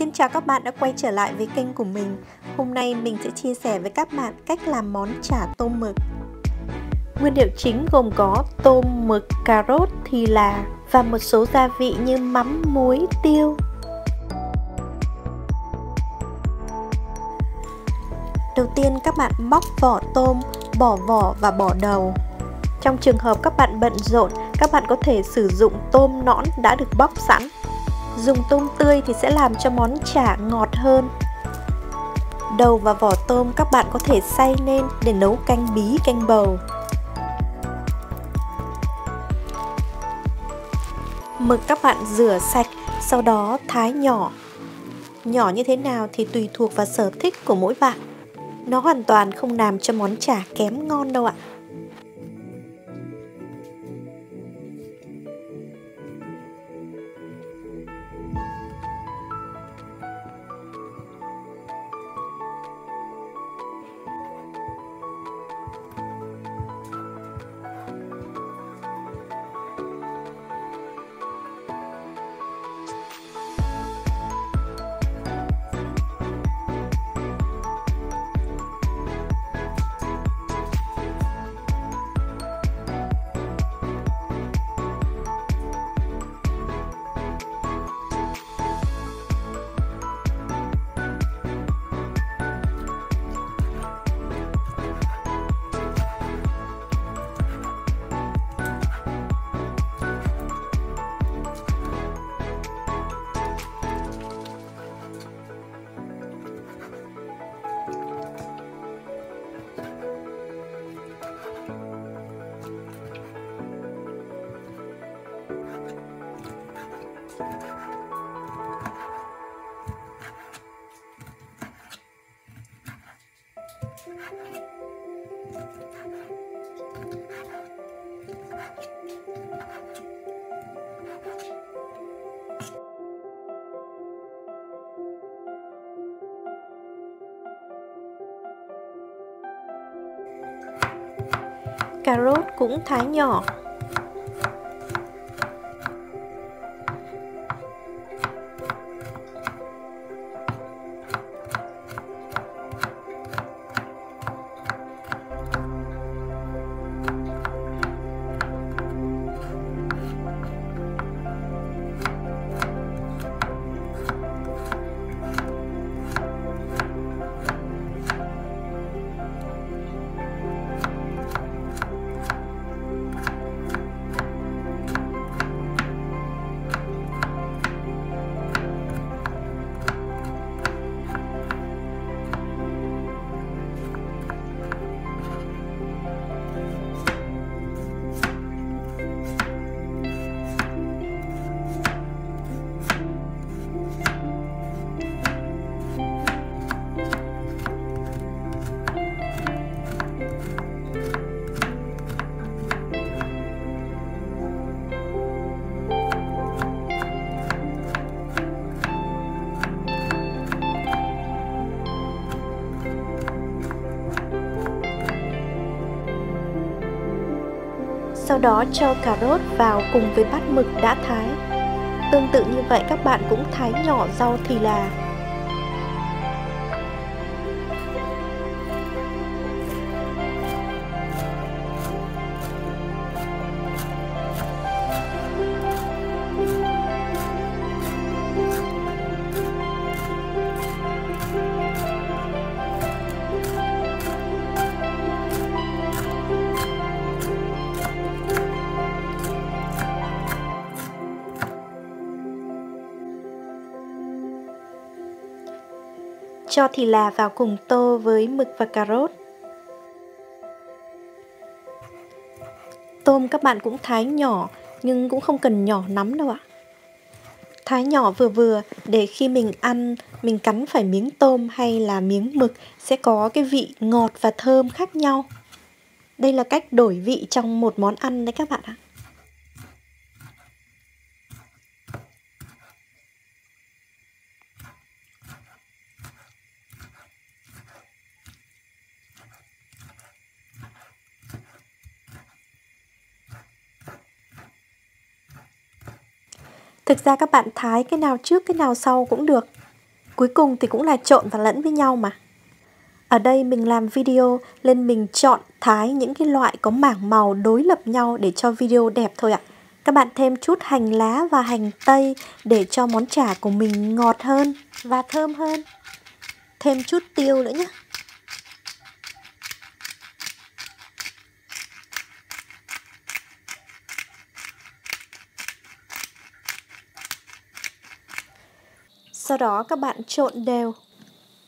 Xin chào các bạn đã quay trở lại với kênh của mình. Hôm nay mình sẽ chia sẻ với các bạn cách làm món chả tôm mực. Nguyên liệu chính gồm có tôm, mực, cà rốt, thì là và một số gia vị như mắm, muối, tiêu. Đầu tiên các bạn bóc vỏ tôm, bỏ vỏ và bỏ đầu. Trong trường hợp các bạn bận rộn, các bạn có thể sử dụng tôm nõn đã được bóc sẵn. Dùng tôm tươi thì sẽ làm cho món chả ngọt hơn. Đầu và vỏ tôm các bạn có thể xay lên để nấu canh bí canh bầu. Mực các bạn rửa sạch, sau đó thái nhỏ. Nhỏ như thế nào thì tùy thuộc vào sở thích của mỗi bạn. Nó hoàn toàn không làm cho món chả kém ngon đâu ạ. Cà rốt cũng thái nhỏ. Sau đó cho cà rốt vào cùng với bát mực đã thái. Tương tự như vậy, các bạn cũng thái nhỏ rau thì là Cho thì là vào cùng tô với mực và cà rốt. Tôm các bạn cũng thái nhỏ, nhưng cũng không cần nhỏ lắm đâu ạ. Thái nhỏ vừa vừa, để khi mình ăn, mình cắn phải miếng tôm hay là miếng mực sẽ có cái vị ngọt và thơm khác nhau. Đây là cách đổi vị trong một món ăn đấy các bạn ạ. Thực ra các bạn thái cái nào trước, cái nào sau cũng được cuối cùng thì cũng là trộn và lẫn với nhau mà. Ở đây mình làm video nên mình chọn thái những cái loại có mảng màu đối lập nhau để cho video đẹp thôi ạ. Các bạn thêm chút hành lá và hành tây để cho món chả của mình ngọt hơn và thơm hơn. Thêm chút tiêu nữa nhé. Sau đó các bạn trộn đều.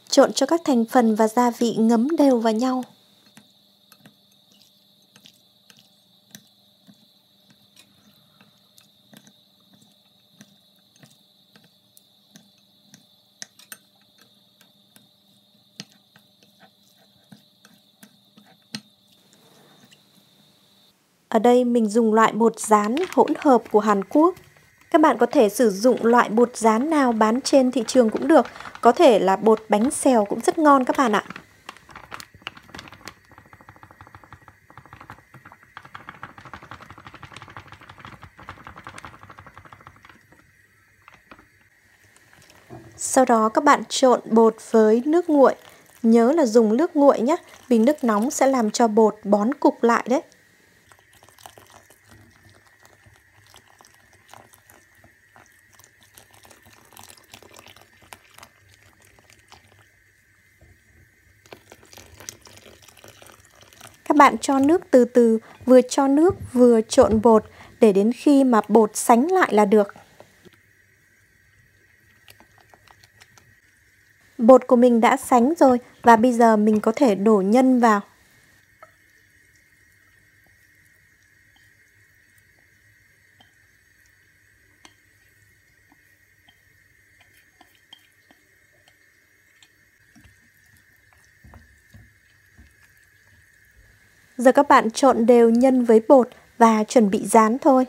Trộn cho các thành phần và gia vị ngấm đều vào nhau. Ở đây mình dùng loại bột rán hỗn hợp của Hàn Quốc. Các bạn có thể sử dụng loại bột rán nào bán trên thị trường cũng được. Có thể là bột bánh xèo cũng rất ngon các bạn ạ. Sau đó các bạn trộn bột với nước nguội. Nhớ là dùng nước nguội nhé, vì nước nóng sẽ làm cho bột bón cục lại đấy. Bạn cho nước từ từ, vừa cho nước vừa trộn bột để đến khi mà bột sánh lại là được. Bột của mình đã sánh rồi và bây giờ mình có thể đổ nhân vào. Giờ các bạn trộn đều nhân với bột và chuẩn bị rán thôi.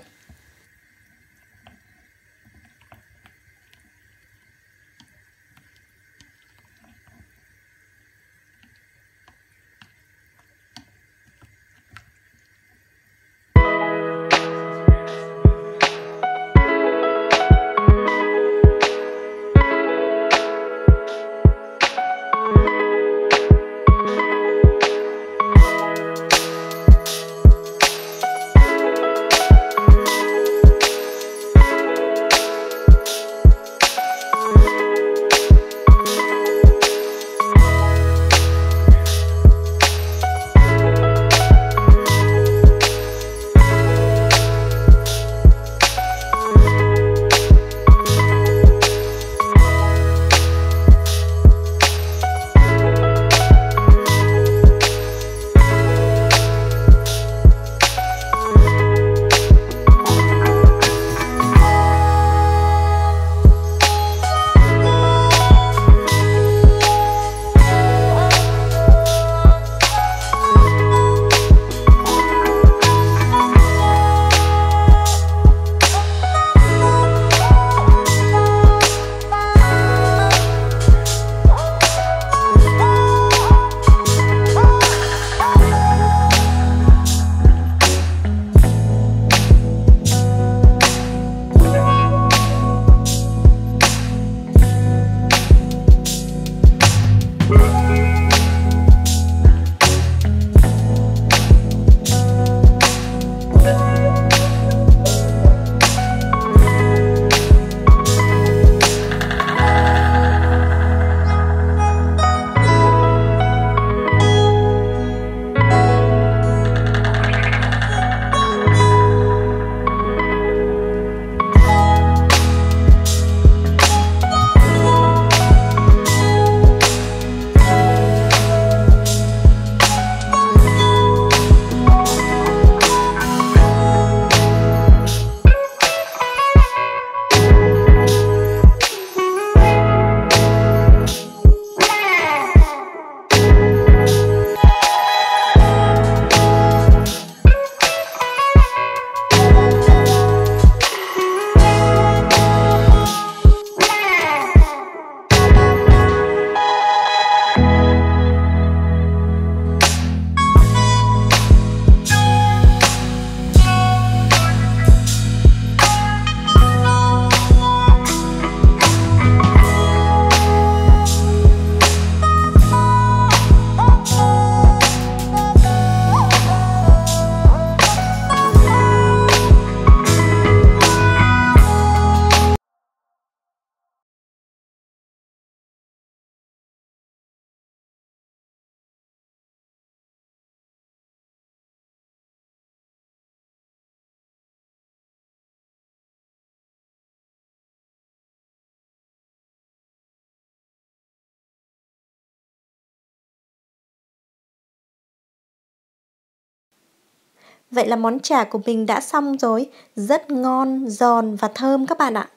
Vậy là món chả của mình đã xong rồi, rất ngon, giòn và thơm các bạn ạ.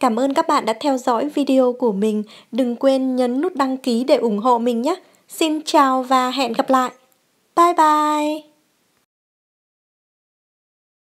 Cảm ơn các bạn đã theo dõi video của mình. Đừng quên nhấn nút đăng ký để ủng hộ mình nhé. Xin chào và hẹn gặp lại. Bye bye!